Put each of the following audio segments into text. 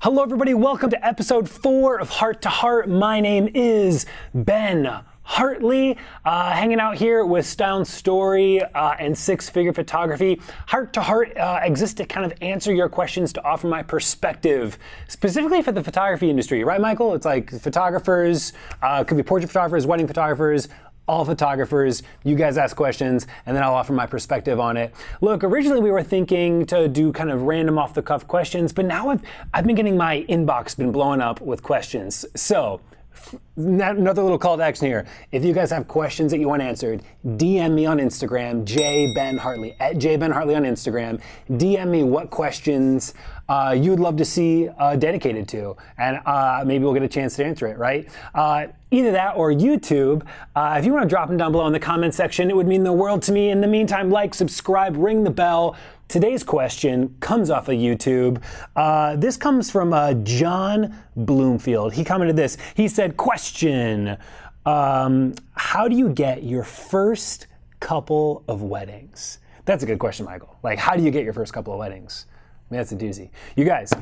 Hello, everybody. Welcome to episode four of Hart to Heart. My name is Ben Hartley, uh, hanging out here with Stone Story uh, and Six Figure Photography. Hart to Heart uh, exists to kind of answer your questions, to offer my perspective, specifically for the photography industry, right, Michael? It's like photographers, uh, could be portrait photographers, wedding photographers, all photographers. You guys ask questions, and then I'll offer my perspective on it. Look, originally we were thinking to do kind of random off the cuff questions, but now I've, I've been getting my inbox been blowing up with questions. So, another little call to action here. If you guys have questions that you want answered, DM me on Instagram, J Ben Hartley at J Ben Hartley on Instagram. DM me what questions uh, you would love to see uh, dedicated to, and uh, maybe we'll get a chance to answer it. Right? Uh, either that or YouTube. Uh, if you want to drop them down below in the comment section, it would mean the world to me. In the meantime, like, subscribe, ring the bell. Today's question comes off of YouTube. Uh, this comes from John Bloomfield. He commented this. He said, Question um, How do you get your first couple of weddings? That's a good question, Michael. Like, how do you get your first couple of weddings? That's a doozy. You guys,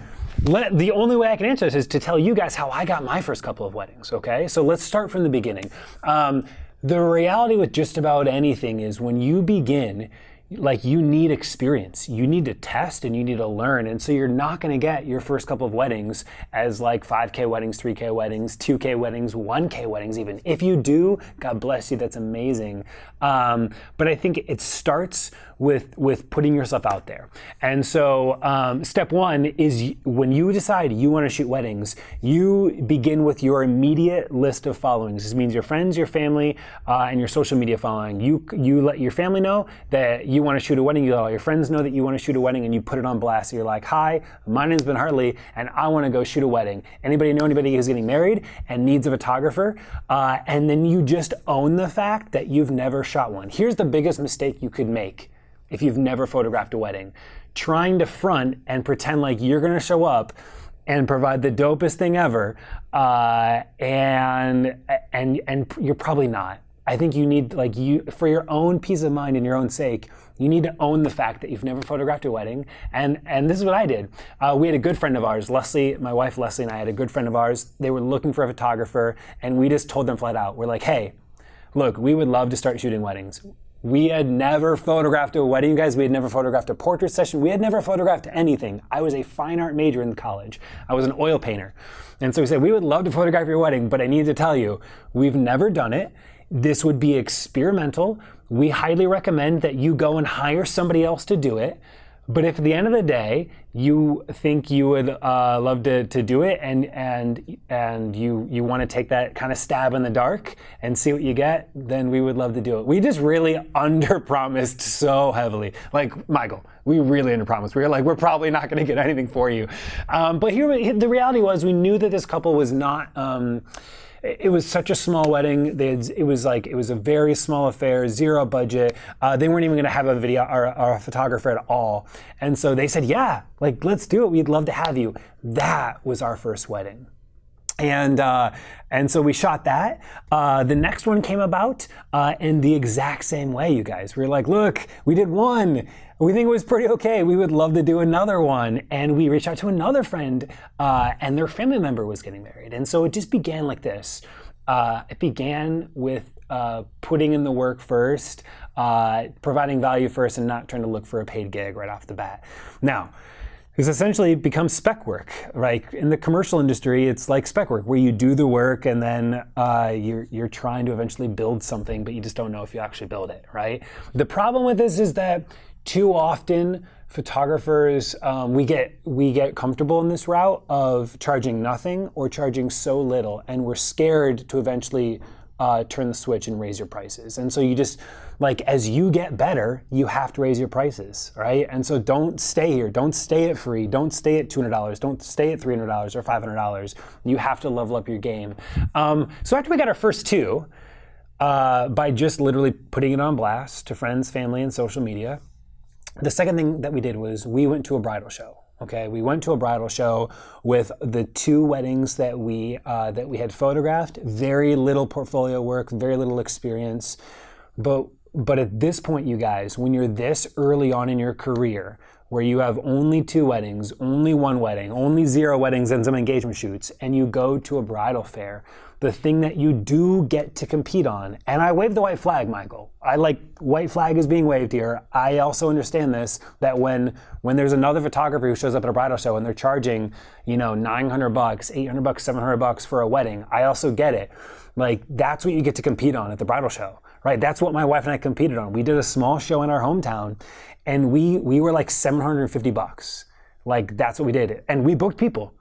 let, the only way I can answer this is to tell you guys how I got my first couple of weddings, okay? So let's start from the beginning. Um, the reality with just about anything is when you begin, like you need experience. You need to test and you need to learn. And so you're not going to get your first couple of weddings as like 5k weddings 3k weddings 2k weddings 1k weddings even. If you do god bless you. That's amazing. Um, but i think it starts with with putting yourself out there. And so um, step one is when you decide you want to shoot weddings you begin with your immediate list of followings. This means your friends your family uh, and your social media following. You you let your family know that you you want to shoot a wedding, you let all your friends know that you want to shoot a wedding, and you put it on blast. You're like, "Hi, my name's Ben Hartley, and I want to go shoot a wedding. Anybody know anybody who's getting married and needs a photographer?" Uh, and then you just own the fact that you've never shot one. Here's the biggest mistake you could make if you've never photographed a wedding: trying to front and pretend like you're going to show up and provide the dopest thing ever, uh, and and and you're probably not. I think you need like you for your own peace of mind and your own sake, you need to own the fact that you've never photographed a wedding. And and this is what I did. Uh, we had a good friend of ours, Leslie, my wife Leslie, and I had a good friend of ours. They were looking for a photographer, and we just told them flat out, we're like, hey, look, we would love to start shooting weddings. We had never photographed a wedding, you guys. We had never photographed a portrait session. We had never photographed anything. I was a fine art major in college. I was an oil painter. And so we said, we would love to photograph your wedding, but I need to tell you, we've never done it. This would be experimental. We highly recommend that you go and hire somebody else to do it. But if at the end of the day you think you would uh, love to, to do it and and and you you want to take that kind of stab in the dark and see what you get, then we would love to do it. We just really underpromised so heavily. Like Michael, we really underpromised. We were like, we're probably not going to get anything for you. Um, but here, the reality was, we knew that this couple was not. Um, it was such a small wedding. Had, it was like it was a very small affair, zero budget. Uh, they weren't even going to have a video or, or, a photographer at all. And so they said, "Yeah, like let's do it. We'd love to have you." That was our first wedding. And uh, and so we shot that. Uh, the next one came about uh, in the exact same way, you guys. We were like, look, we did one. We think it was pretty okay. We would love to do another one. And we reached out to another friend, uh, and their family member was getting married. And so it just began like this. Uh, it began with uh, putting in the work first, providing value first, and not trying to look for a paid gig right off the bat. Now, is essentially becomes spec work. Right in the commercial industry, it's like spec work, where you do the work and then uh, you're you're trying to eventually build something, but you just don't know if you actually build it. Right. The problem with this is that too often photographers um, we get we get comfortable in this route of charging nothing or charging so little, and we're scared to eventually uh, turn the switch and raise your prices. And so you just, like, as you get better, you have to raise your prices, right? And so don't stay here. Don't stay at free. Don't stay at $200. Don't stay at $300 or $500. You have to level up your game. Um, so after we got our first two, uh, by just literally putting it on blast to friends, family, and social media, the second thing that we did was we went to a bridal show. Okay, we went to a bridal show with the two weddings that we uh, that we had photographed. Very little portfolio work, very little experience, but But at this point, you guys, when you're this early on in your career, where you have only two weddings, only one wedding, only zero weddings and some engagement shoots, and you go to a bridal fair, the thing that you do get to compete on, and I wave the white flag, Michael. I like white flag is being waved here. I also understand this that when when there's another photographer who shows up at a bridal show and they're charging, you know, 900 bucks, 800 bucks, 700 bucks for a wedding, I also get it. Like that's what you get to compete on at the bridal show, right? That's what my wife and I competed on. We did a small show in our hometown and we we were like 750 bucks. Like that's what we did. And we booked people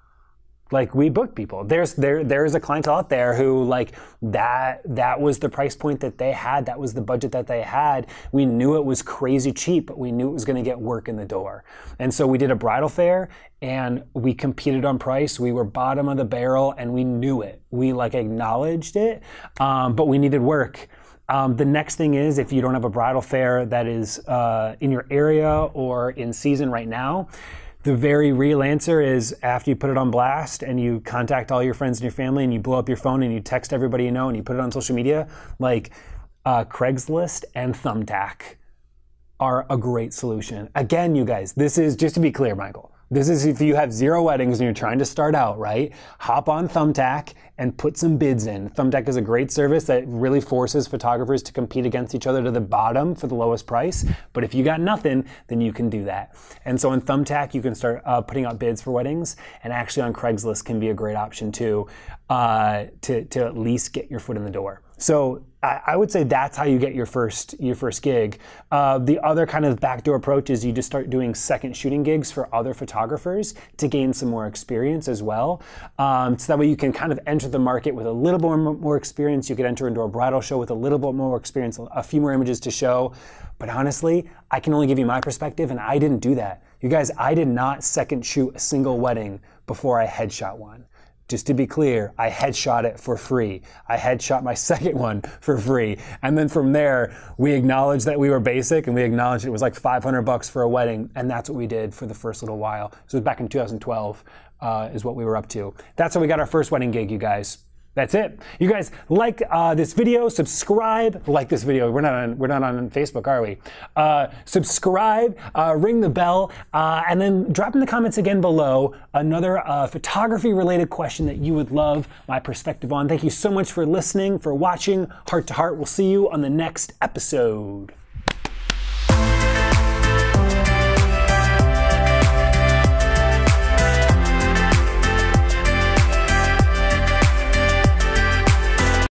like we book people. There's there there's a clientele out there who like that that was the price point that they had. That was the budget that they had. We knew it was crazy cheap but we knew it was going to get work in the door. And so we did a bridal fair and we competed on price. We were bottom of the barrel and we knew it. We like acknowledged it um, but we needed work. Um, the next thing is if you don't have a bridal fair that is uh, in your area or in season right now the very real answer is after you put it on blast and you contact all your friends and your family and you blow up your phone and you text everybody you know and you put it on social media, like uh, Craigslist and Thumbtack are a great solution. Again, you guys, this is just to be clear, Michael. This is if you have zero weddings and you're trying to start out, right? Hop on Thumbtack and put some bids in. Thumbtack is a great service that really forces photographers to compete against each other to the bottom for the lowest price. But if you got nothing, then you can do that. And so on Thumbtack, you can start uh, putting out bids for weddings. And actually on Craigslist can be a great option too uh, to, to at least get your foot in the door. So I would say that's how you get your first your first gig. Uh, the other kind of backdoor approach is you just start doing second shooting gigs for other photographers to gain some more experience as well. Um, so that way you can kind of enter the market with a little more more experience. You could enter into a bridal show with a little bit more experience, a few more images to show. But honestly, I can only give you my perspective, and I didn't do that. You guys, I did not second shoot a single wedding before I headshot one just to be clear, I headshot it for free. I headshot my second one for free. And then from there, we acknowledged that we were basic and we acknowledged it was like 500 bucks for a wedding. And that's what we did for the first little while. So it was back in 2012 uh, is what we were up to. That's how we got our first wedding gig, you guys. That's it. You guys like uh, this video, subscribe, like this video. We're not on, we're not on Facebook, are we? Uh, subscribe, uh, ring the bell, uh, and then drop in the comments again below another uh, photography related question that you would love my perspective on. Thank you so much for listening, for watching Hart to Heart. We'll see you on the next episode.